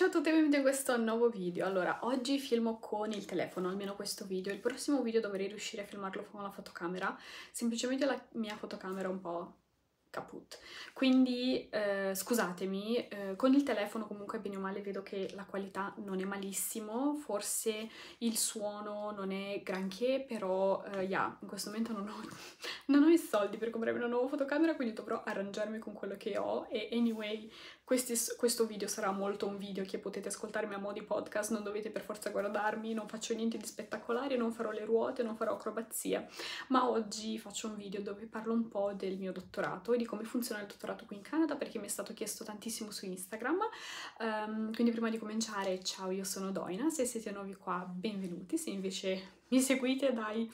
Ciao a tutti e benvenuti in questo nuovo video. Allora, oggi filmo con il telefono, almeno questo video. Il prossimo video dovrei riuscire a filmarlo con la fotocamera. Semplicemente la mia fotocamera è un po' caput. Quindi eh, scusatemi, eh, con il telefono comunque bene o male vedo che la qualità non è malissimo, forse il suono non è granché, però eh, yeah, in questo momento non ho, non ho i soldi per comprarmi una nuova fotocamera, quindi dovrò arrangiarmi con quello che ho e anyway questi, questo video sarà molto un video che potete ascoltarmi a mo' di podcast, non dovete per forza guardarmi, non faccio niente di spettacolare, non farò le ruote, non farò acrobazie, ma oggi faccio un video dove parlo un po' del mio dottorato e di come funziona il dottorato qui in Canada perché mi è stato chiesto tantissimo su Instagram. Um, quindi prima di cominciare, ciao, io sono Doina, se siete nuovi qua benvenuti, se invece mi seguite dai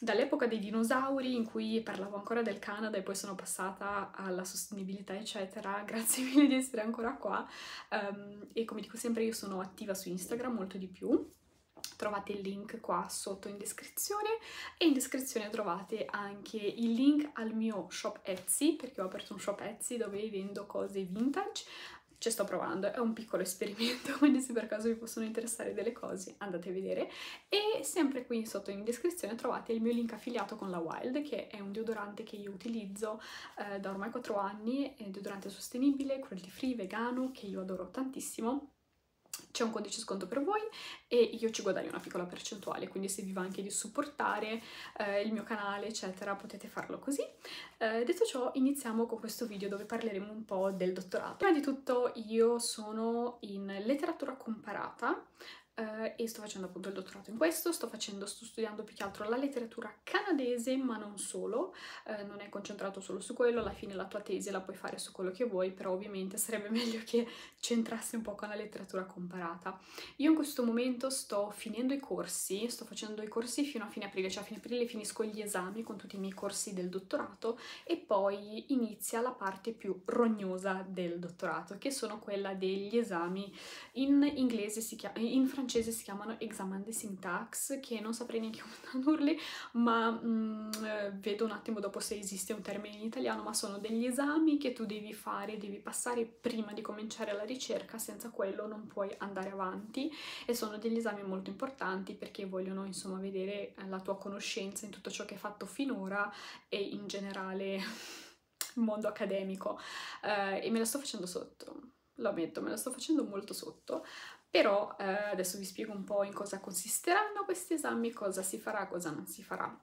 dall'epoca dei dinosauri in cui parlavo ancora del Canada e poi sono passata alla sostenibilità eccetera, grazie mille di essere ancora qua. Um, e come dico sempre io sono attiva su Instagram molto di più. Trovate il link qua sotto in descrizione e in descrizione trovate anche il link al mio shop Etsy perché ho aperto un shop Etsy dove vendo cose vintage ci sto provando, è un piccolo esperimento, quindi se per caso vi possono interessare delle cose andate a vedere. E sempre qui sotto in descrizione trovate il mio link affiliato con la Wild, che è un deodorante che io utilizzo eh, da ormai 4 anni, è un deodorante sostenibile, cruelty free, vegano, che io adoro tantissimo c'è un codice sconto per voi e io ci guadagno una piccola percentuale, quindi se vi va anche di supportare eh, il mio canale, eccetera, potete farlo così. Eh, detto ciò, iniziamo con questo video dove parleremo un po' del dottorato. Prima di tutto io sono in letteratura comparata, Uh, e sto facendo appunto il dottorato in questo, sto, facendo, sto studiando più che altro la letteratura canadese, ma non solo, uh, non è concentrato solo su quello, alla fine la tua tesi la puoi fare su quello che vuoi, però ovviamente sarebbe meglio che centrassi un po' con la letteratura comparata. Io in questo momento sto finendo i corsi, sto facendo i corsi fino a fine aprile, cioè a fine aprile finisco gli esami con tutti i miei corsi del dottorato e poi inizia la parte più rognosa del dottorato, che sono quella degli esami in inglese, si chiama, in francese francese si chiamano examen de syntax, che non saprei neanche come tradurli, ma mh, mm, eh, vedo un attimo dopo se esiste un termine in italiano, ma sono degli esami che tu devi fare, devi passare prima di cominciare la ricerca, senza quello non puoi andare avanti. E sono degli esami molto importanti perché vogliono insomma vedere eh, la tua conoscenza in tutto ciò che hai fatto finora e in generale il mondo accademico. Uh, e me la sto facendo sotto lo ammetto, me la sto facendo molto sotto, però eh, adesso vi spiego un po' in cosa consisteranno questi esami, cosa si farà, cosa non si farà.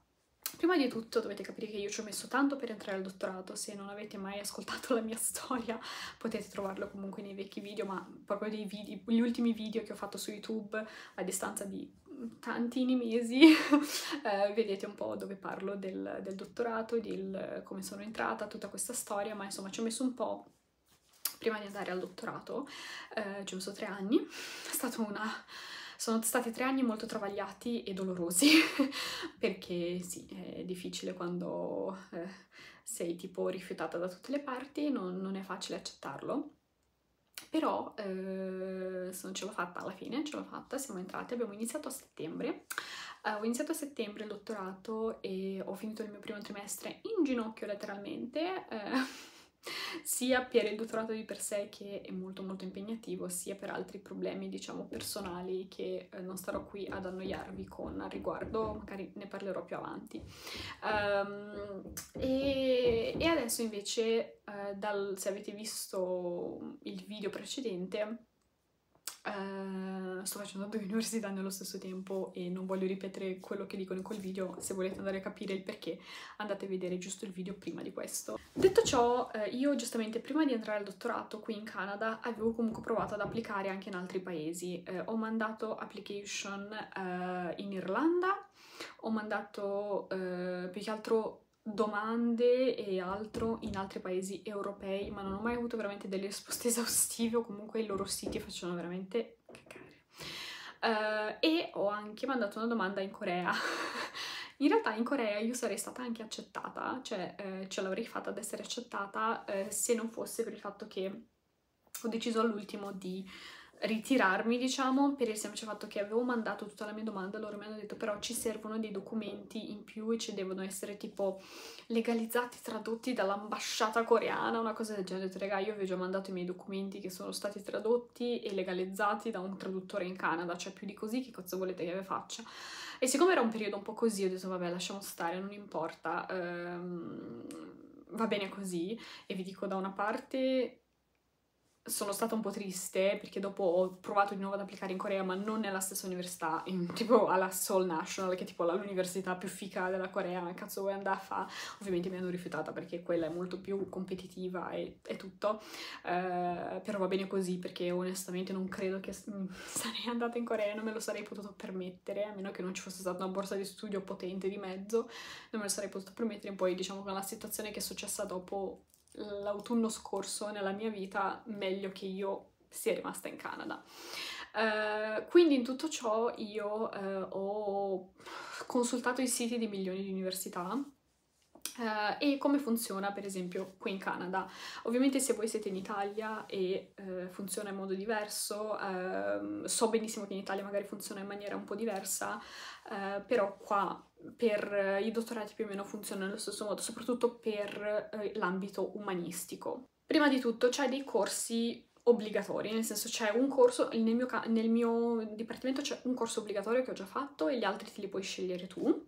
Prima di tutto dovete capire che io ci ho messo tanto per entrare al dottorato, se non avete mai ascoltato la mia storia potete trovarlo comunque nei vecchi video, ma proprio video, gli ultimi video che ho fatto su YouTube a distanza di tantini mesi, eh, vedete un po' dove parlo del, del dottorato, di come sono entrata, tutta questa storia, ma insomma ci ho messo un po' prima di andare al dottorato, eh, ci ho messo tre anni, è stato una... Sono stati tre anni molto travagliati e dolorosi, perché sì, è difficile quando eh, sei tipo rifiutata da tutte le parti, non, non è facile accettarlo. Però eh, ce l'ho fatta alla fine, ce l'ho fatta, siamo entrati, abbiamo iniziato a settembre. Uh, ho iniziato a settembre il dottorato e ho finito il mio primo trimestre in ginocchio letteralmente. Eh, sia per il dottorato di per sé che è molto molto impegnativo, sia per altri problemi diciamo personali che eh, non starò qui ad annoiarvi con a riguardo, magari ne parlerò più avanti. Um, e, e, adesso invece, uh, dal, se avete visto il video precedente, Uh, sto facendo due università nello stesso tempo e non voglio ripetere quello che dicono in quel video, se volete andare a capire il perché andate a vedere giusto il video prima di questo. Detto ciò, uh, io giustamente prima di entrare al dottorato qui in Canada avevo comunque provato ad applicare anche in altri paesi. Uh, ho mandato application in Irlanda, ho mandato più che altro domande e altro in altri paesi europei, ma non ho mai avuto veramente delle risposte esaustive o comunque i loro siti facevano veramente cacare. Uh, e ho anche mandato una domanda in Corea. in realtà in Corea io sarei stata anche accettata, cioè eh, ce l'avrei fatta ad essere accettata eh, se non fosse per il fatto che ho deciso all'ultimo di ritirarmi, diciamo, per il semplice fatto che avevo mandato tutta la mia domanda, loro mi hanno detto però ci servono dei documenti in più e ci devono essere tipo legalizzati, tradotti dall'ambasciata coreana, una cosa del genere. Ho detto, raga, io vi ho già mandato i miei documenti che sono stati tradotti e legalizzati da un traduttore in Canada, cioè più di così che cosa volete che vi faccia? E siccome era un periodo un po' così, ho detto vabbè lasciamo stare, non importa, ehm, va bene così. E vi dico da una parte sono stata un po' triste perché dopo ho provato di nuovo ad applicare in Corea, ma non nella stessa università, in, tipo alla Seoul National, che è tipo l'università più fica della Corea, ma cazzo vuoi andare a fare? Ovviamente mi hanno rifiutata perché quella è molto più competitiva e, e tutto, uh, però va bene così perché onestamente non credo che sarei andata in Corea, non me lo sarei potuto permettere, a meno che non ci fosse stata una borsa di studio potente di mezzo, non me lo sarei potuto permettere, poi diciamo con la situazione che è successa dopo l'autunno scorso nella mia vita, meglio che io sia rimasta in Canada. Uh, quindi in tutto ciò io uh, ho consultato i siti di milioni di università Uh, e come funziona per esempio qui in Canada. Ovviamente se voi siete in Italia e uh, funziona in modo diverso, uh, so benissimo che in Italia magari funziona in maniera un po' diversa, eh, però qua per i dottorati più o meno funziona nello stesso modo, soprattutto per l'ambito umanistico. Prima di tutto c'è dei corsi obbligatori, nel senso c'è un corso, nel mio, nel mio dipartimento c'è un corso obbligatorio che ho già fatto e gli altri te li puoi scegliere tu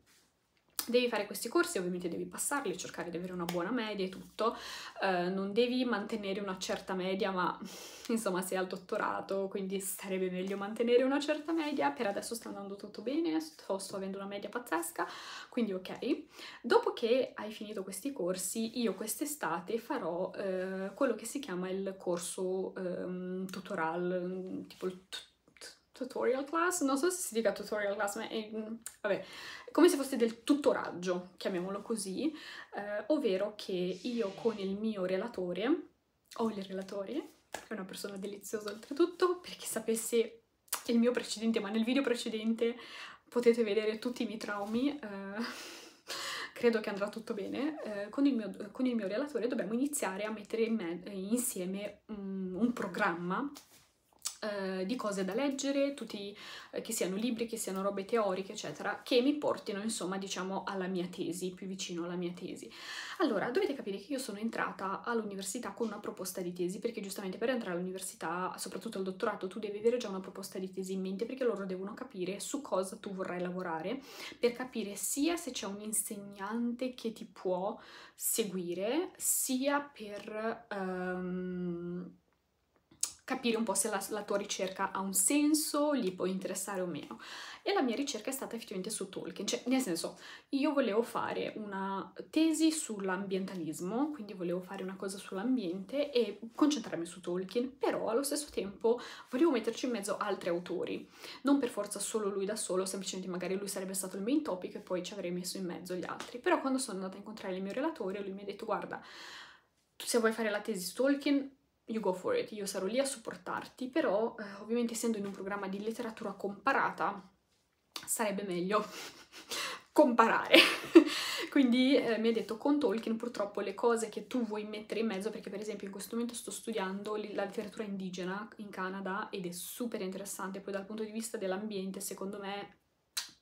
Devi fare questi corsi, ovviamente devi passarli, cercare di avere una buona media e tutto, uh, non devi mantenere una certa media, ma insomma sei al dottorato, quindi sarebbe meglio mantenere una certa media, per adesso sta andando tutto bene, sto, sto avendo una media pazzesca, quindi ok. Dopo che hai finito questi corsi, io quest'estate farò uh, quello che si chiama il corso um, tutorial, tipo il tutorial class, non so se si dica tutorial class, ma è, mm, vabbè, come se fosse del tutoraggio, chiamiamolo così, eh, ovvero che io con il mio relatore, o il relatore, è una persona deliziosa oltretutto, per chi sapesse il mio precedente, ma nel video precedente potete vedere tutti i miei traumi, eh, credo che andrà tutto bene, eh, con, il mio, con, il mio, relatore dobbiamo iniziare a mettere in insieme um, un programma eh, di cose da leggere, tutti, eh, che siano libri, che siano robe teoriche, eccetera, che mi portino, insomma, diciamo, alla mia tesi, più vicino alla mia tesi. Allora, dovete capire che io sono entrata all'università con una proposta di tesi, perché giustamente per entrare all'università, soprattutto al dottorato, tu devi avere già una proposta di tesi in mente, perché loro devono capire su cosa tu vorrai lavorare, per capire sia se c'è un insegnante che ti può seguire, sia per... Um, capire un po' se la, la, tua ricerca ha un senso, gli può interessare o meno. E la mia ricerca è stata effettivamente su Tolkien, cioè nel senso io volevo fare una tesi sull'ambientalismo, quindi volevo fare una cosa sull'ambiente e concentrarmi su Tolkien, però allo stesso tempo volevo metterci in mezzo altri autori, non per forza solo lui da solo, semplicemente magari lui sarebbe stato il main topic e poi ci avrei messo in mezzo gli altri. Però quando sono andata a incontrare il mio relatore, lui mi ha detto guarda, se vuoi fare la tesi su Tolkien you go for it, io sarò lì a supportarti, però eh, ovviamente essendo in un programma di letteratura comparata sarebbe meglio comparare. Quindi eh, mi ha detto con Tolkien purtroppo le cose che tu vuoi mettere in mezzo, perché per esempio in questo momento sto studiando la letteratura indigena in Canada ed è super interessante, poi dal punto di vista dell'ambiente secondo me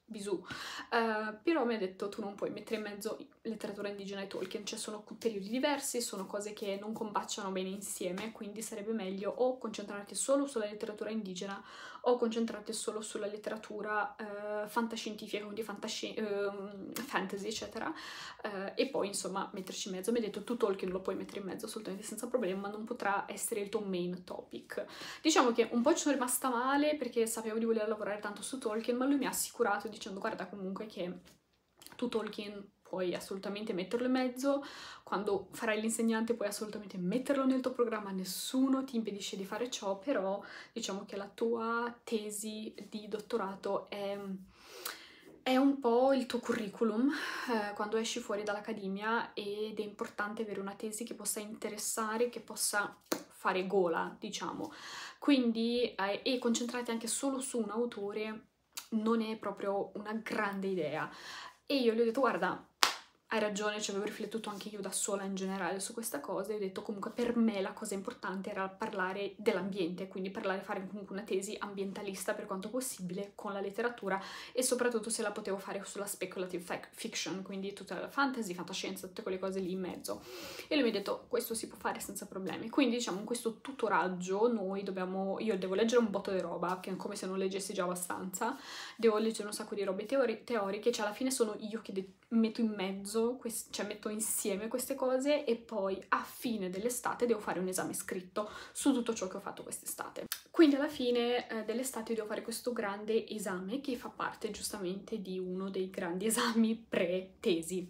bisù. Uh, però mi ha detto tu non puoi mettere in mezzo letteratura indigena e Tolkien, cioè sono periodi diversi, sono cose che non combaciano bene insieme, quindi sarebbe meglio o concentrarti solo sulla letteratura indigena o concentrarti solo sulla letteratura uh, fantascientifica, quindi fantasci uh, fantasy, eccetera, uh, e poi insomma metterci in mezzo. Mi ha detto tu Tolkien lo puoi mettere in mezzo assolutamente senza problema, ma non potrà essere il tuo main topic. Diciamo che un po' ci sono rimasta male perché sapevo di voler lavorare tanto su Tolkien, ma lui mi ha assicurato dicendo guarda comunque che tu Tolkien puoi assolutamente metterlo in mezzo, quando farai l'insegnante puoi assolutamente metterlo nel tuo programma, nessuno ti impedisce di fare ciò, però diciamo che la tua tesi di dottorato è, è un po' il tuo curriculum eh, quando esci fuori dall'accademia ed è importante avere una tesi che possa interessare, che possa fare gola, diciamo. Quindi, eh, e concentrarti anche solo su un autore non è proprio una grande idea. E io gli ho detto, guarda, hai ragione, ci avevo riflettuto anche io da sola in generale su questa cosa e ho detto comunque per me la cosa importante era parlare dell'ambiente, quindi parlare, fare comunque una tesi ambientalista per quanto possibile con la letteratura e soprattutto se la potevo fare sulla speculative fiction, quindi tutta la fantasy, fantascienza, tutte quelle cose lì in mezzo. E lui mi ha detto questo si può fare senza problemi. Quindi diciamo in questo tutoraggio noi dobbiamo, io devo leggere un botto di roba, che è come se non leggessi già abbastanza, devo leggere un sacco di robe teori teoriche, cioè alla fine sono io che metto in mezzo cioè metto insieme queste cose e poi a fine dell'estate devo fare un esame scritto su tutto ciò che ho fatto quest'estate. Quindi alla fine eh, dell'estate devo fare questo grande esame che fa parte giustamente di uno dei grandi esami pre-tesi.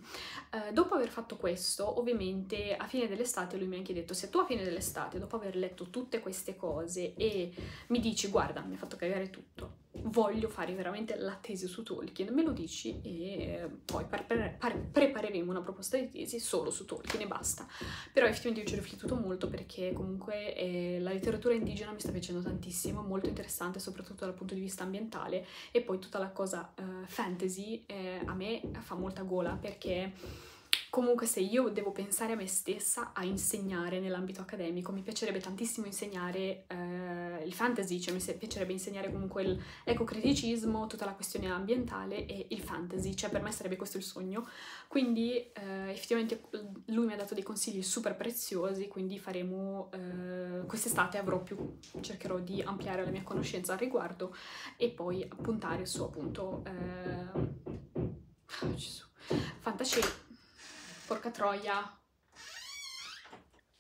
Eh, dopo aver fatto questo, ovviamente a fine dell'estate lui mi ha anche detto se tu a fine dell'estate, dopo aver letto tutte queste cose e mi dici guarda mi ha fatto cagare tutto, voglio fare veramente la tesi su Tolkien, me lo dici e poi pre pre prepareremo una proposta di tesi solo su Tolkien e basta. Però effettivamente io ci ho riflettuto molto perché comunque eh, la letteratura indigena mi sta piacendo tantissimo, molto interessante soprattutto dal punto di vista ambientale e poi tutta la cosa eh, fantasy eh, a me fa molta gola perché Comunque se io devo pensare a me stessa a insegnare nell'ambito accademico, mi piacerebbe tantissimo insegnare eh, il fantasy, cioè mi piacerebbe insegnare comunque l'ecocriticismo, tutta la questione ambientale e il fantasy, cioè per me sarebbe questo il sogno. Quindi eh, effettivamente lui mi ha dato dei consigli super preziosi, quindi faremo, eh, quest'estate avrò più, cercherò di ampliare la mia conoscenza al riguardo e poi puntare su appunto... Eh, oh, Gesù, fantascienza porca troia.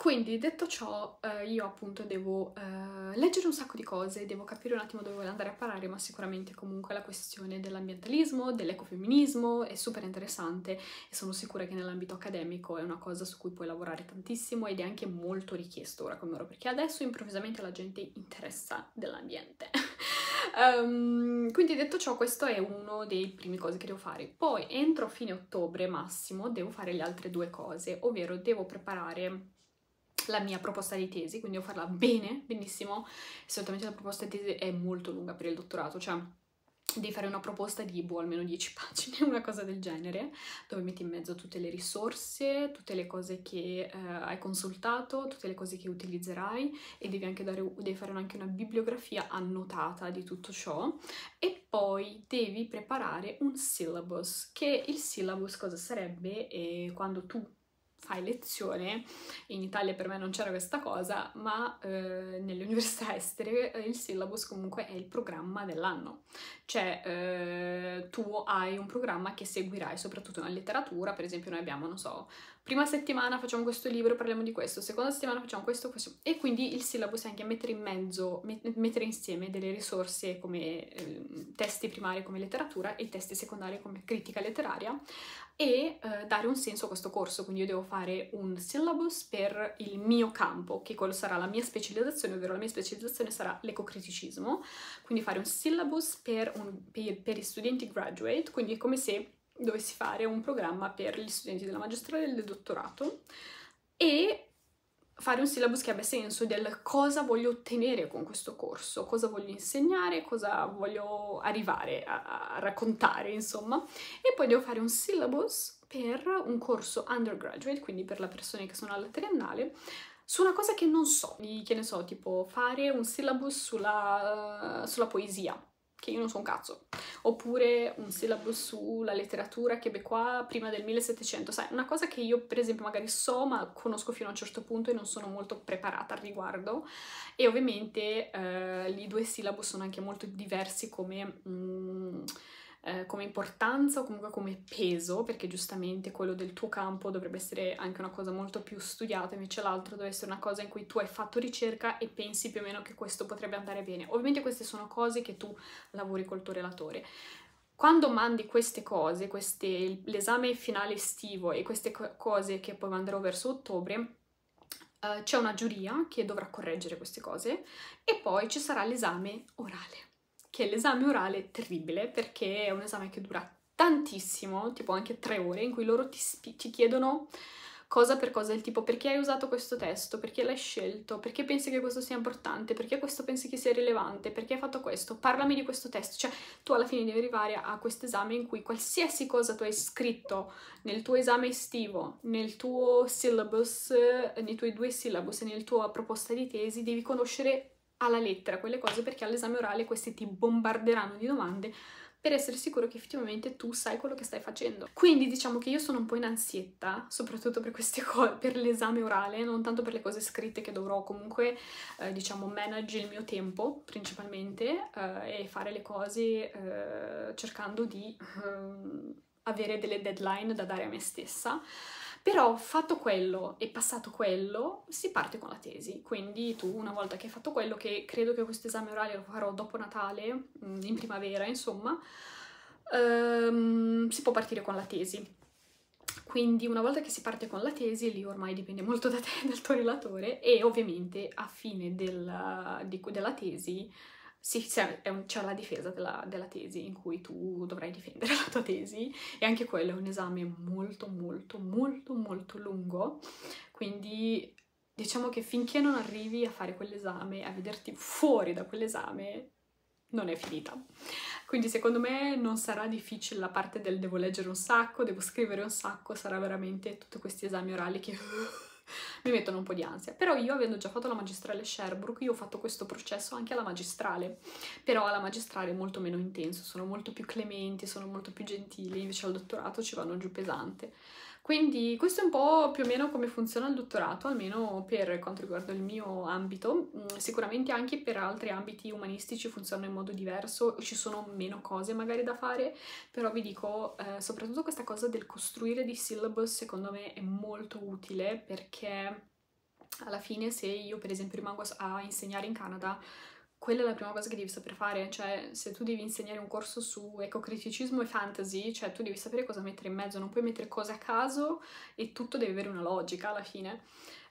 Quindi, detto ciò, eh, io appunto devo eh, leggere un sacco di cose, devo capire un attimo dove voglio andare a parare, ma sicuramente comunque la questione dell'ambientalismo, dell'ecofemminismo è super interessante e sono sicura che nell'ambito accademico è una cosa su cui puoi lavorare tantissimo ed è anche molto richiesto ora come ora, perché adesso improvvisamente la gente interessa dell'ambiente. Um, quindi detto ciò, questo è uno dei primi cose che devo fare. Poi entro fine ottobre massimo devo fare le altre due cose, ovvero devo preparare la mia proposta di tesi, quindi devo farla bene, benissimo. Solitamente la proposta di tesi è molto lunga per il dottorato, cioè devi fare una proposta di boh, almeno 10 pagine, una cosa del genere, dove metti in mezzo tutte le risorse, tutte le cose che eh, hai consultato, tutte le cose che utilizzerai e devi anche dare, devi fare anche una bibliografia annotata di tutto ciò e poi devi preparare un syllabus, che il syllabus cosa sarebbe? E quando tu fai lezione, in Italia per me non c'era questa cosa, ma eh, nelle università estere eh, il syllabus comunque è il programma dell'anno, cioè eh, tu hai un programma che seguirai soprattutto nella letteratura, per esempio noi abbiamo, non so, prima settimana facciamo questo libro, parliamo di questo, seconda settimana facciamo questo, questo, e quindi il syllabus è anche mettere in mezzo, met mettere insieme delle risorse come eh, testi primari come letteratura e testi secondari come critica letteraria, e eh, dare un senso a questo corso, quindi io devo fare un syllabus per il mio campo, che quello sarà la mia specializzazione, ovvero la mia specializzazione sarà l'ecocriticismo, quindi fare un syllabus per, un, per, per gli studenti graduate, quindi è come se dovessi fare un programma per gli studenti della magistrale e del dottorato e fare un syllabus che abbia senso del cosa voglio ottenere con questo corso, cosa voglio insegnare, cosa voglio arrivare a, raccontare, insomma. E poi devo fare un syllabus per un corso undergraduate, quindi per le persone che sono alla triennale, su una cosa che non so, che ne so, tipo fare un syllabus sulla, sulla poesia, che io non so un cazzo, oppure un syllabus sulla letteratura québécois prima del 1700, sai, una cosa che io per esempio magari so ma conosco fino a un certo punto e non sono molto preparata al riguardo e ovviamente eh, i due syllabus sono anche molto diversi come... Mm, eh, come importanza o comunque come peso, perché giustamente quello del tuo campo dovrebbe essere anche una cosa molto più studiata, invece l'altro deve essere una cosa in cui tu hai fatto ricerca e pensi più o meno che questo potrebbe andare bene. Ovviamente queste sono cose che tu lavori col tuo relatore. Quando mandi queste cose, queste, l'esame finale estivo e queste co- cose che poi manderò verso ottobre, Uh, c'è una giuria che dovrà correggere queste cose e poi ci sarà l'esame orale che è l'esame orale terribile perché è un esame che dura tantissimo, tipo anche tre ore, in cui loro ti, ti chiedono cosa per cosa, il tipo perché hai usato questo testo, perché l'hai scelto, perché pensi che questo sia importante, perché questo pensi che sia rilevante, perché hai fatto questo, parlami di questo testo, cioè tu alla fine devi arrivare a questo esame in cui qualsiasi cosa tu hai scritto nel tuo esame estivo, nel tuo syllabus, nei tuoi due syllabus e nella tua proposta di tesi, devi conoscere alla lettera quelle cose perché all'esame orale questi ti bombarderanno di domande per essere sicuro che effettivamente tu sai quello che stai facendo. Quindi diciamo che io sono un po' in ansietta, soprattutto per queste cose, per l'esame orale, non tanto per le cose scritte che dovrò comunque, eh, diciamo, manage il mio tempo principalmente eh, e fare le cose eh, cercando di ehm, avere delle deadline da dare a me stessa. Però fatto quello e passato quello, si parte con la tesi. Quindi tu, una volta che hai fatto quello, che credo che questo esame orale lo farò dopo Natale, mm, in primavera, insomma, um, si può partire con la tesi. Quindi una volta che si parte con la tesi, lì ormai dipende molto da te, dal tuo relatore, e ovviamente a fine del, di, della tesi sì, c'è la difesa della, della, tesi in cui tu dovrai difendere la tua tesi e anche quello è un esame molto molto molto molto lungo, quindi diciamo che finché non arrivi a fare quell'esame, a vederti fuori da quell'esame, non è finita. Quindi secondo me non sarà difficile la parte del devo leggere un sacco, devo scrivere un sacco, sarà veramente tutti questi esami orali che mi mettono un po' di ansia. Però io, avendo già fatto la magistrale Sherbrooke, io ho fatto questo processo anche alla magistrale. Però alla magistrale è molto meno intenso, sono molto più clementi, sono molto più gentili, invece al dottorato ci vanno giù pesante. Quindi questo è un po' più o meno come funziona il dottorato, almeno per quanto riguarda il mio ambito. Mm, sicuramente anche per altri ambiti umanistici funzionano in modo diverso, ci sono meno cose magari da fare, però vi dico, eh, soprattutto questa cosa del costruire dei syllabus secondo me è molto utile perché alla fine se io per esempio rimango a insegnare in Canada quella è la prima cosa che devi saper fare, cioè se tu devi insegnare un corso su ecocriticismo e fantasy, cioè tu devi sapere cosa mettere in mezzo, non puoi mettere cose a caso e tutto deve avere una logica alla fine.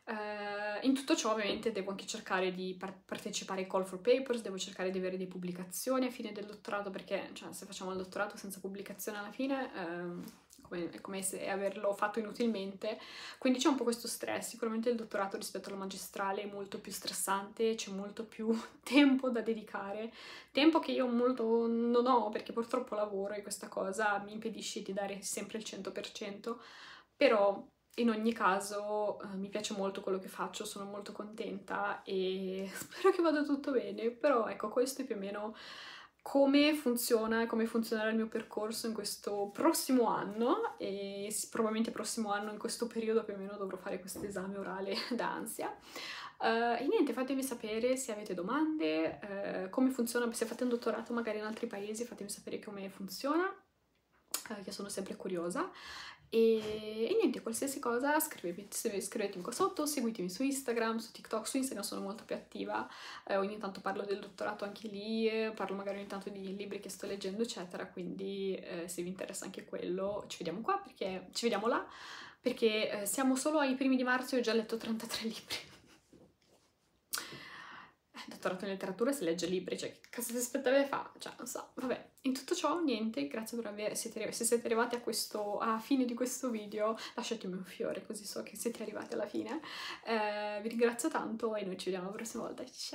Uh, in tutto ciò ovviamente devo anche cercare di par partecipare ai call for papers, devo cercare di avere delle pubblicazioni a fine del dottorato perché cioè, se facciamo il dottorato senza pubblicazione alla fine... Uh, come, come se averlo fatto inutilmente, quindi c'è un po' questo stress, sicuramente il dottorato rispetto alla magistrale è molto più stressante, c'è molto più tempo da dedicare, tempo che io molto non ho perché purtroppo lavoro e questa cosa mi impedisce di dare sempre il 100%, però in ogni caso eh, mi piace molto quello che faccio, sono molto contenta e spero che vada tutto bene, però ecco questo è più o meno come funziona e come funzionerà il mio percorso in questo prossimo anno e probabilmente prossimo anno in questo periodo più o meno dovrò fare questo esame orale d'ansia. Uh, e niente, fatemi sapere se avete domande, uh, come funziona, se fate un dottorato magari in altri paesi, fatemi sapere come funziona, uh, che sono sempre curiosa. E, e, niente, qualsiasi cosa scrivetemi, scrivetemi qua sotto, seguitemi su Instagram, su TikTok, su Instagram sono molto più attiva, eh, ogni tanto parlo del dottorato anche lì, parlo magari ogni tanto di libri che sto leggendo eccetera, quindi eh, se vi interessa anche quello ci vediamo qua, perché ci vediamo là, perché eh, siamo solo ai primi di marzo e ho già letto 33 libri dottorato in letteratura si legge libri, cioè che cosa si aspettava di fare? Cioè, non so, vabbè. In tutto ciò, niente, grazie per aver, siete, se siete arrivati a questo, a fine di questo video, lasciatemi un fiore, così so che siete arrivati alla fine. Eh, vi ringrazio tanto e noi ci vediamo la prossima volta, ciao!